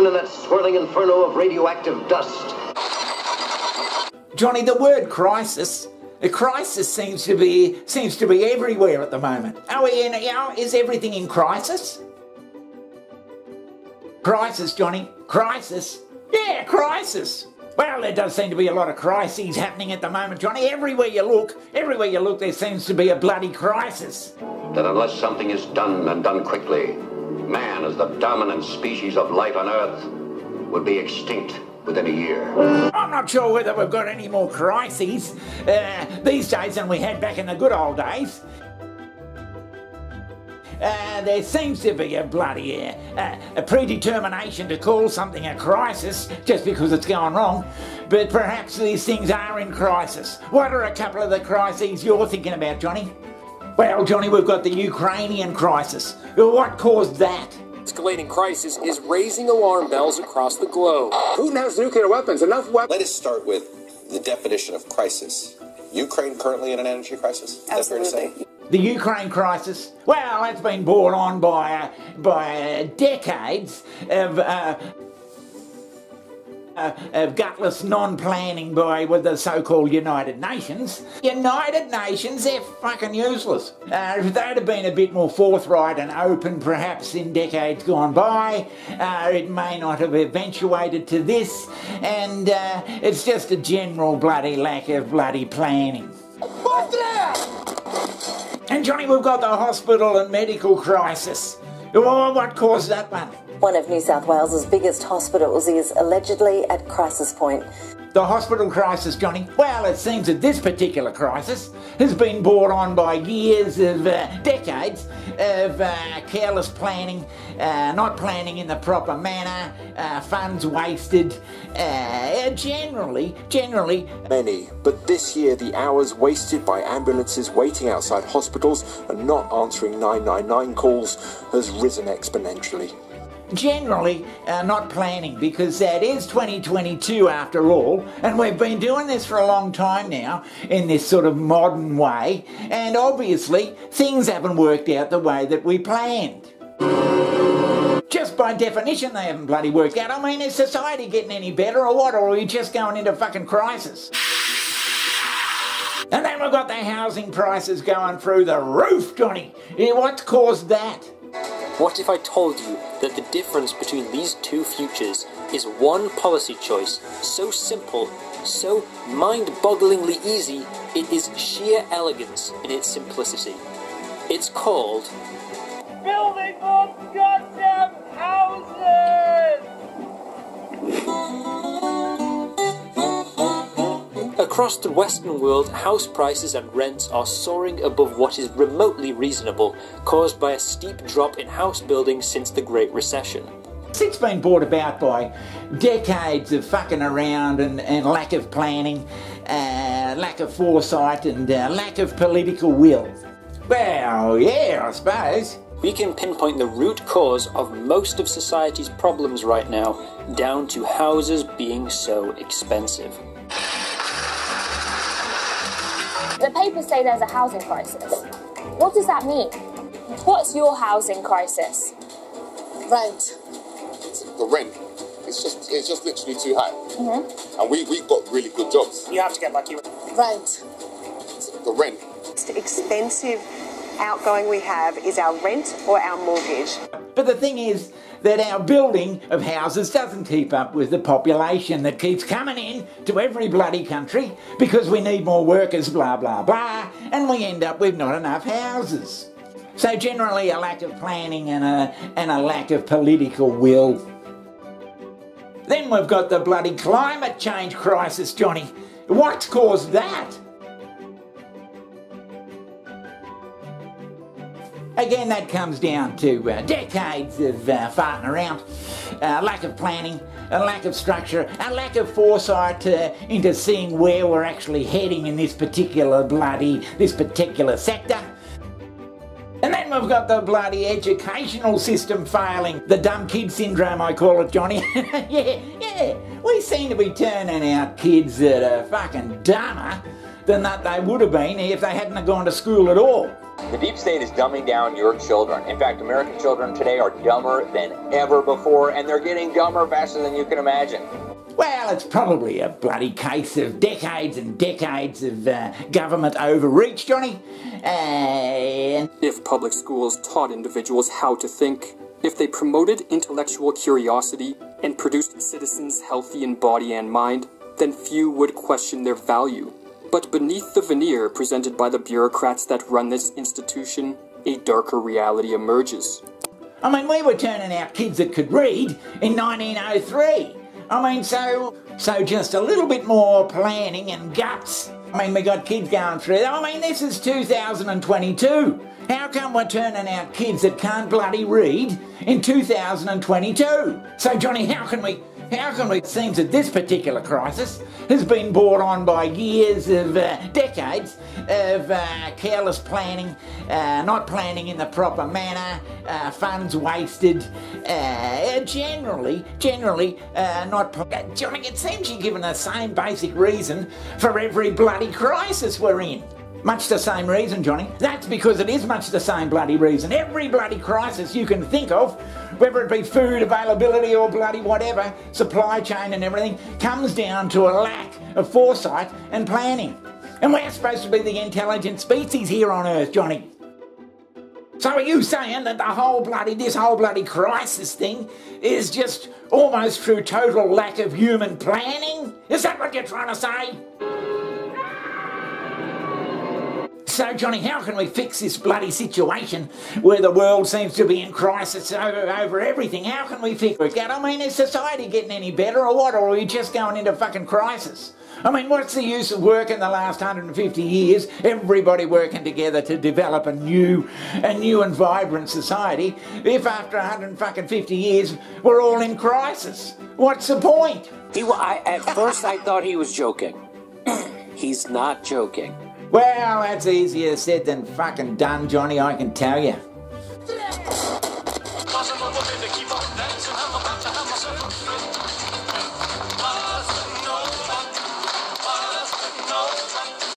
born in that swirling inferno of radioactive dust. Johnny, the word crisis. A crisis seems to be seems to be everywhere at the moment. Are we in? Know, is everything in crisis? Crisis, Johnny. Crisis. Yeah, crisis. Well, there does seem to be a lot of crises happening at the moment, Johnny. Everywhere you look, everywhere you look, there seems to be a bloody crisis. That unless something is done and done quickly, man, as the dominant species of life on Earth, would be extinct within a year. I'm not sure whether we've got any more crises uh, these days than we had back in the good old days. Uh, there seems to be a bloody uh, uh, a predetermination to call something a crisis just because it's going wrong, but perhaps these things are in crisis. What are a couple of the crises you're thinking about, Johnny? Well, Johnny, we've got the Ukrainian crisis. What caused that? Escalating crisis is raising alarm bells across the globe. Putin has nuclear weapons, enough weapons. Let us start with the definition of crisis. Ukraine currently in an energy crisis? Is that fair to say? The Ukraine crisis, well, that's been brought on by, uh, by uh, decades of, uh, of gutless non-planning by with the so-called United Nations. United Nations, they're fucking useless. Uh, if they'd have been a bit more forthright and open, perhaps in decades gone by, uh, it may not have eventuated to this, and uh, it's just a general bloody lack of bloody planning. And Johnny, we've got the hospital and medical crisis. What caused that one? One of New South Wales's biggest hospitals is allegedly at crisis point. The hospital crisis, Johnny. Well, it seems that this particular crisis has been brought on by years of uh, decades of uh, careless planning, uh, not planning in the proper manner, uh, funds wasted. Uh, generally, generally, Many, but this year the hours wasted by ambulances waiting outside hospitals and not answering 999 calls has risen exponentially. Generally uh, not planning because that is 2022 after all, and we've been doing this for a long time now in this sort of modern way, and obviously things haven't worked out the way that we planned. Just by definition, they haven't bloody worked out. I mean, is society getting any better or what? Or are we just going into fucking crisis? And then we've got the housing prices going through the roof, Johnny. What's caused that? What if I told you that the difference between these two futures is one policy choice so simple, so mind bogglingly easy, it is sheer elegance in its simplicity? It's called building more goddamn Across the Western world, house prices and rents are soaring above what is remotely reasonable, caused by a steep drop in house building since the Great Recession. It's been brought about by decades of fucking around and, and lack of planning, uh, lack of foresight, and uh, lack of political will. Well, yeah, I suppose. We can pinpoint the root cause of most of society's problems right now down to houses being so expensive. The papers say there's a housing crisis. What does that mean? What's your housing crisis? Rent. The rent. It's just it's just literally too high. Mm-hmm. And we, we've got really good jobs. You have to get lucky. Rent. The rent. most expensive outgoing we have is our rent or our mortgage. But the thing is that our building of houses doesn't keep up with the population that keeps coming in to every bloody country because we need more workers, blah, blah, blah, and we end up with not enough houses. So generally a lack of planning and a, and a lack of political will. Then we've got the bloody climate change crisis, Johnny. What's caused that? Again, that comes down to uh, decades of uh, farting around, uh, lack of planning, a lack of structure, a lack of foresight into seeing where we're actually heading in this particular bloody, this particular sector. And then we've got the bloody educational system failing. The dumb kid syndrome, I call it, Johnny. yeah, yeah. We seem to be turning out kids that are fucking dumber than that they would have been if they hadn't gone to school at all. The deep state is dumbing down your children. In fact, American children today are dumber than ever before, and they're getting dumber faster than you can imagine. Well, it's probably a bloody case of decades and decades of uh, government overreach, Johnny. And if public schools taught individuals how to think, if they promoted intellectual curiosity and produced citizens healthy in body and mind, then few would question their value. But beneath the veneer presented by the bureaucrats that run this institution, a darker reality emerges. I mean, we were turning out kids that could read in 1903. I mean, so so just a little bit more planning and guts. I mean, we got kids going through. I mean, this is 2022. How come we're turning out kids that can't bloody read in 2022? So, Johnny, how can we how can we? It seems that this particular crisis has been brought on by years of uh, decades of uh, careless planning, uh, not planning in the proper manner, uh, funds wasted, uh, generally, generally uh, not. Johnny, it seems you're given the same basic reason for every bloody crisis we're in. Much the same reason, Johnny. That's because it is much the same bloody reason. Every bloody crisis you can think of, whether it be food availability or bloody whatever, supply chain and everything, comes down to a lack of foresight and planning. And we're supposed to be the intelligent species here on Earth, Johnny. So are you saying that the whole bloody, this whole bloody crisis thing is just almost through total lack of human planning? Is that what you're trying to say? So, Johnny, how can we fix this bloody situation where the world seems to be in crisis over, over everything? How can we fix it? I mean, is society getting any better or what? Or are we just going into fucking crisis? I mean, what's the use of work in the last 150 years? Everybody working together to develop a new, a new and vibrant society. If after 150 years we're all in crisis, what's the point? He, I, at first, I thought he was joking. He's not joking. Well, that's easier said than fucking done, Johnny, I can tell you.